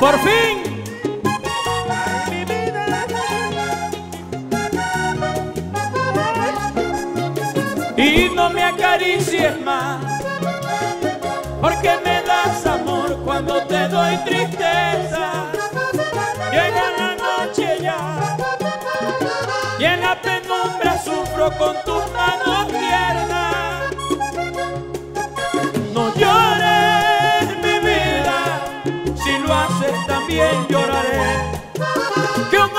Por fin. Y no me acaricies más, porque me das amor cuando te doy tristeza. con tus manos tiernas. No llores mi vida, si lo haces también lloraré. Que un